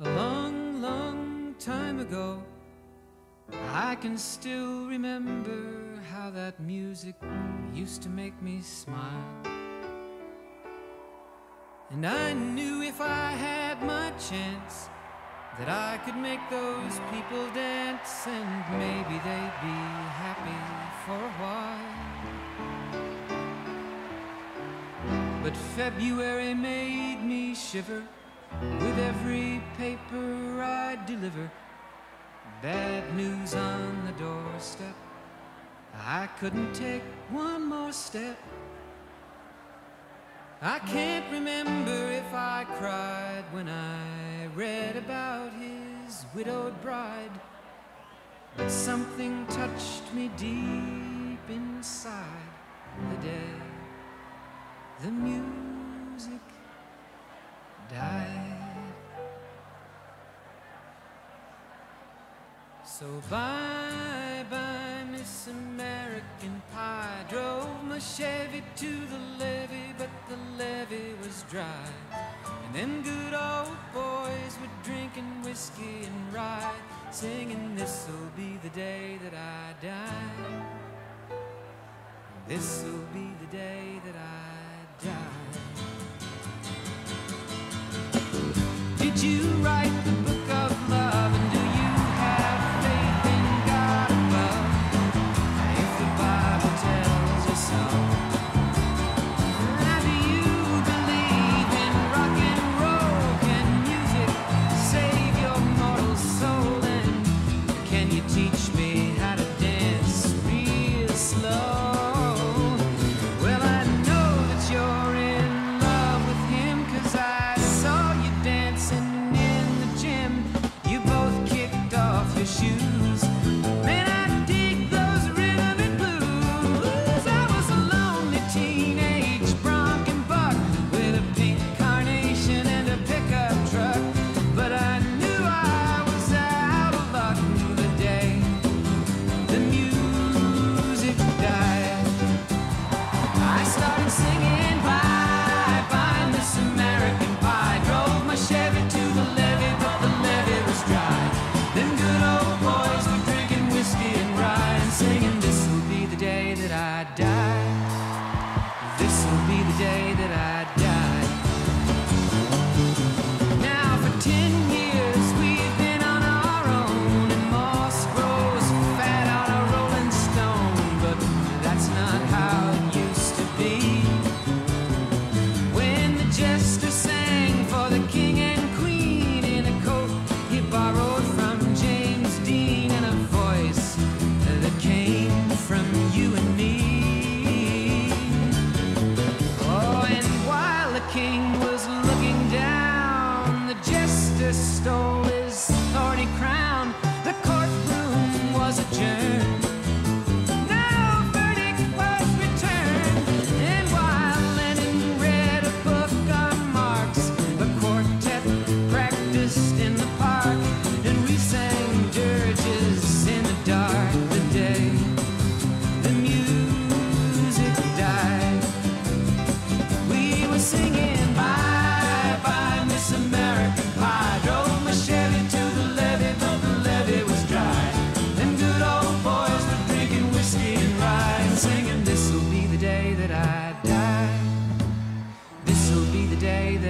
A long, long time ago, I can still remember how that music used to make me smile. And I knew if I had my chance that I could make those people dance and maybe they'd be happy for a while. But February made me shiver. With every paper I deliver, bad news on the doorstep. I couldn't take one more step. I can't remember if I cried when I read about his widowed bride. Something touched me deep inside the day. The music. So bye bye, Miss American Pie. Drove my Chevy to the levee, but the levee was dry. And them good old boys were drinking whiskey and rye, singing, This'll be the day that I die. This'll be the day that I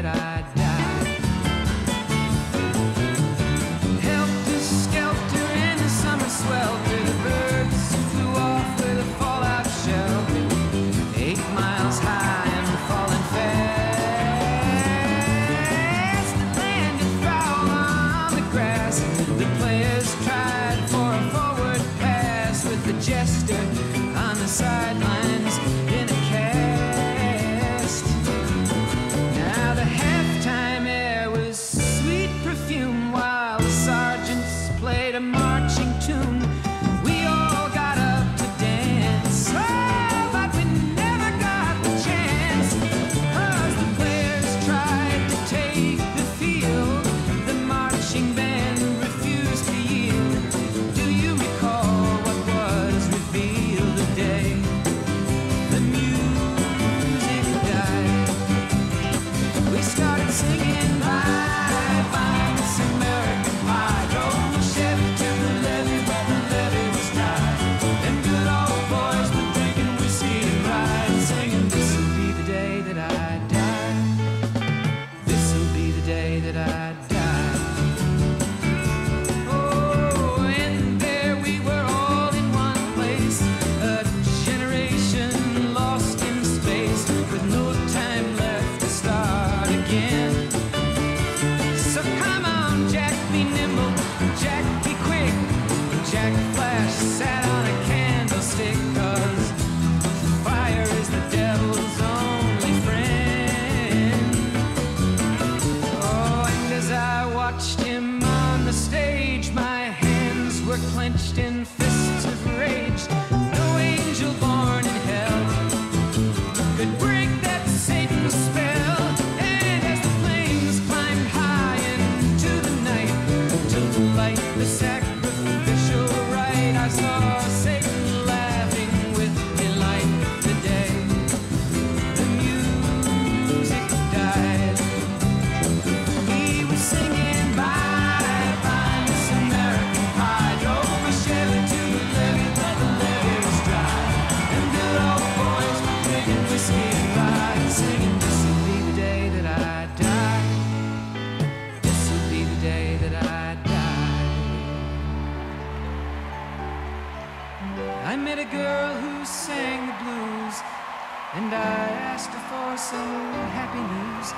that I and I asked her for some happy news.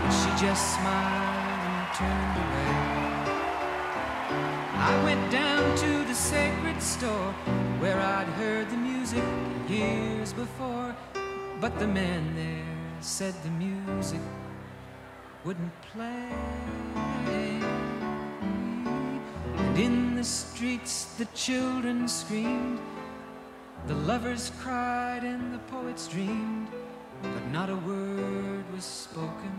But she just smiled and turned away. I went down to the sacred store where I'd heard the music years before. But the man there said the music wouldn't play. And in the streets the children screamed, the lovers cried, and the poets dreamed. But not a word was spoken.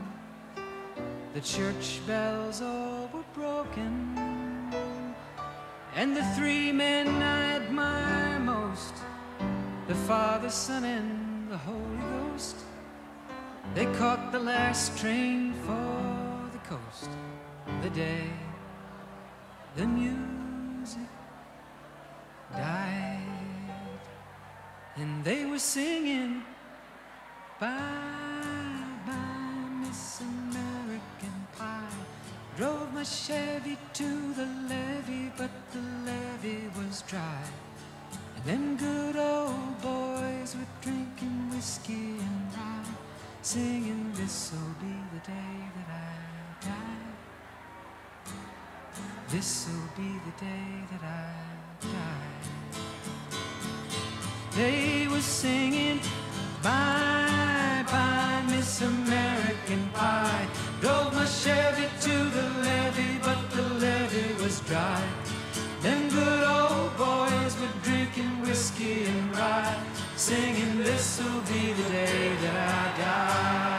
The church bells all were broken. And the three men I admire most the Father, Son, and the Holy Ghost they caught the last train for the coast the day the music singing Bye bye, Miss American Pie. Drove my Chevy to the levee, but the levee was dry. And them good old boys were drinking whiskey and rye, singing, This'll be the day that I die. This'll be the day that I die. They were singing Bye bye Miss American Pie. Drove my Chevy to the levee But the levee was dry. Them good old boys were drinking whiskey and rye Singing this'll be the day that I